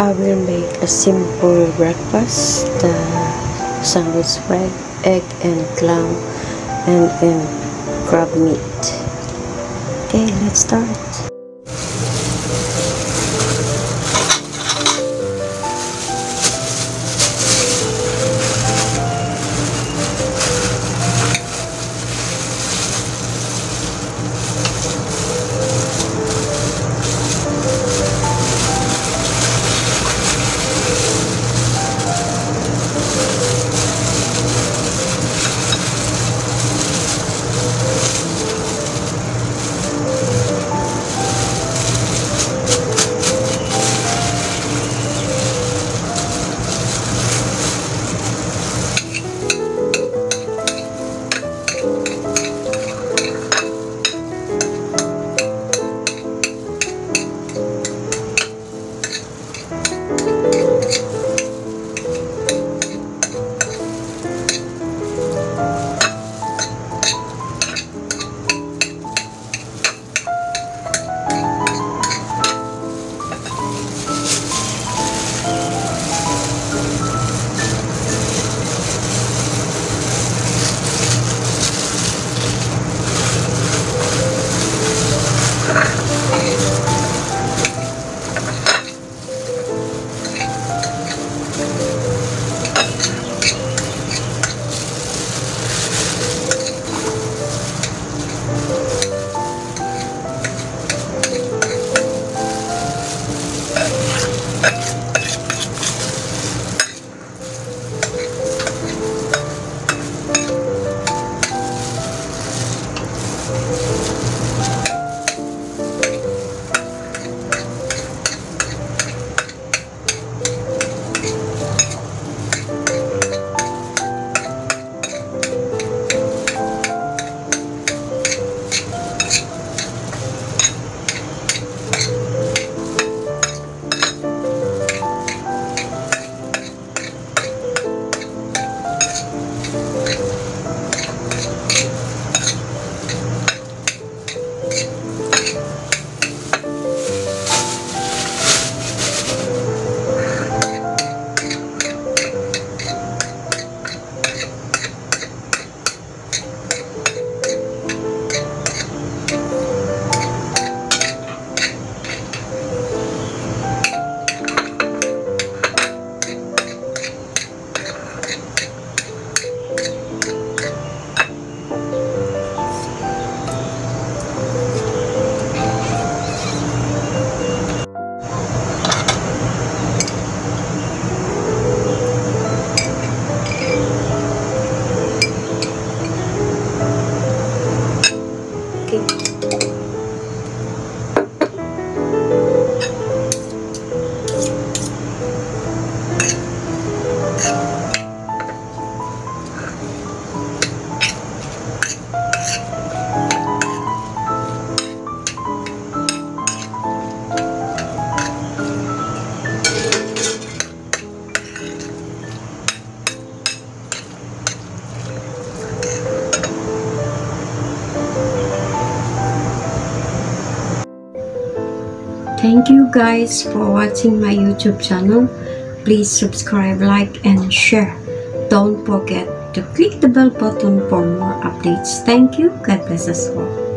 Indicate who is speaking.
Speaker 1: I will make a simple breakfast, the sandwich bread, egg and clam, and then crab meat. Okay, let's start. Thank you guys for watching my YouTube channel. Please subscribe, like, and share. Don't forget to click the bell button for more updates. Thank you. God bless us all.